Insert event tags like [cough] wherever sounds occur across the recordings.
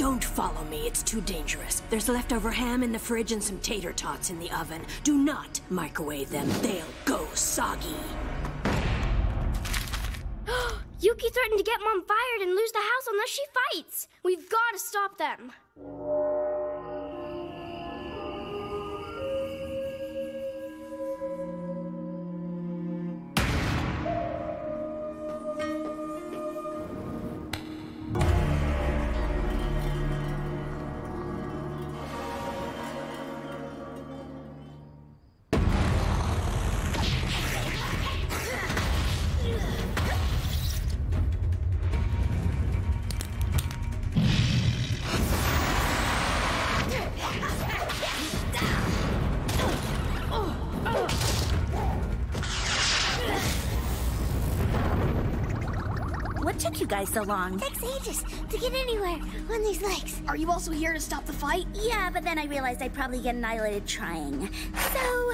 Don't follow me, it's too dangerous. There's leftover ham in the fridge and some tater tots in the oven. Do not microwave them, they'll go soggy. [gasps] Yuki threatened to get Mom fired and lose the house unless she fights. We've got to stop them. What took you guys so long? Takes ages to get anywhere on these legs. Are you also here to stop the fight? Yeah, but then I realized I'd probably get annihilated trying. So.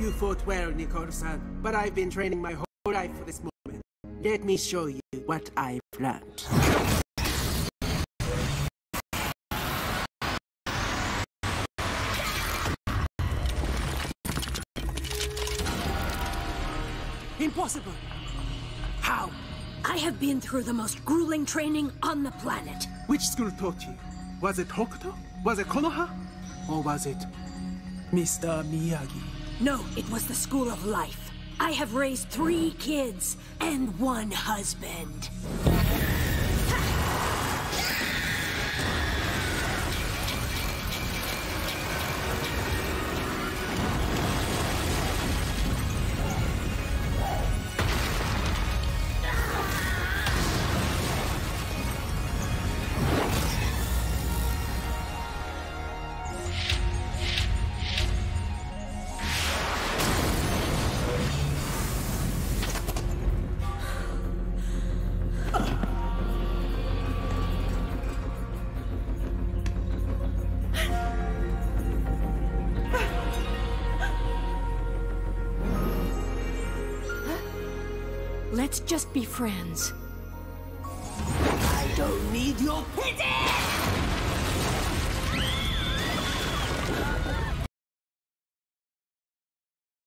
You fought well, Nicole-san, but I've been training my whole life for this moment. Let me show you what I've learned. Impossible! How? I have been through the most grueling training on the planet. Which school taught you? Was it Hokuto? Was it Konoha? Or was it Mr. Miyagi? No, it was the school of life. I have raised three kids and one husband. Let's just be friends. I don't need your pity!